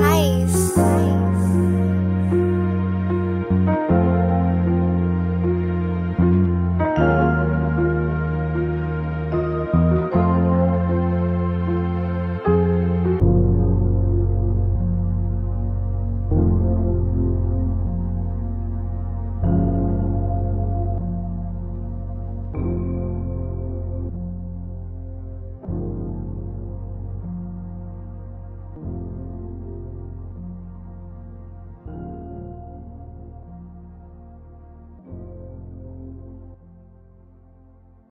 twice.